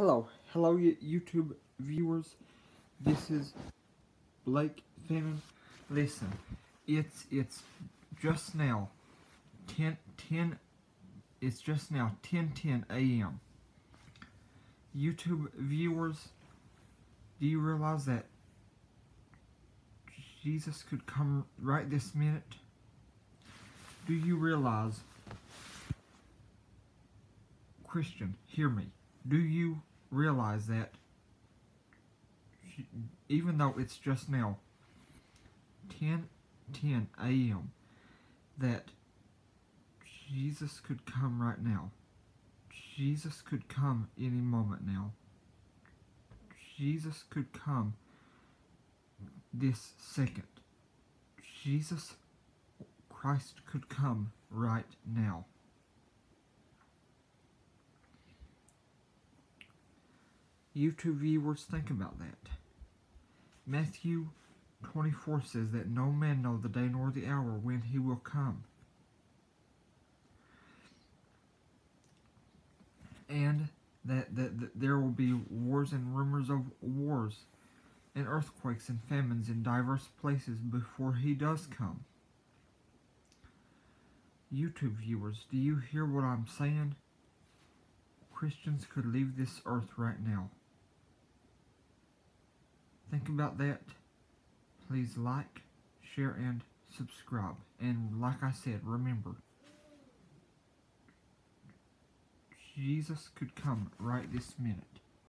Hello, hello YouTube viewers. This is Blake Fannin. Listen, it's it's just now 10 10 it's just now 10 a.m. YouTube viewers, do you realize that Jesus could come right this minute? Do you realize Christian, hear me. Do you realize that even though it's just now 10 10 a.m. that Jesus could come right now. Jesus could come any moment now. Jesus could come this second. Jesus Christ could come right now. YouTube viewers think about that. Matthew 24 says that no man know the day nor the hour when he will come. And that, that, that there will be wars and rumors of wars and earthquakes and famines in diverse places before he does come. YouTube viewers, do you hear what I'm saying? Christians could leave this earth right now. Think about that. Please like, share, and subscribe. And like I said, remember, Jesus could come right this minute.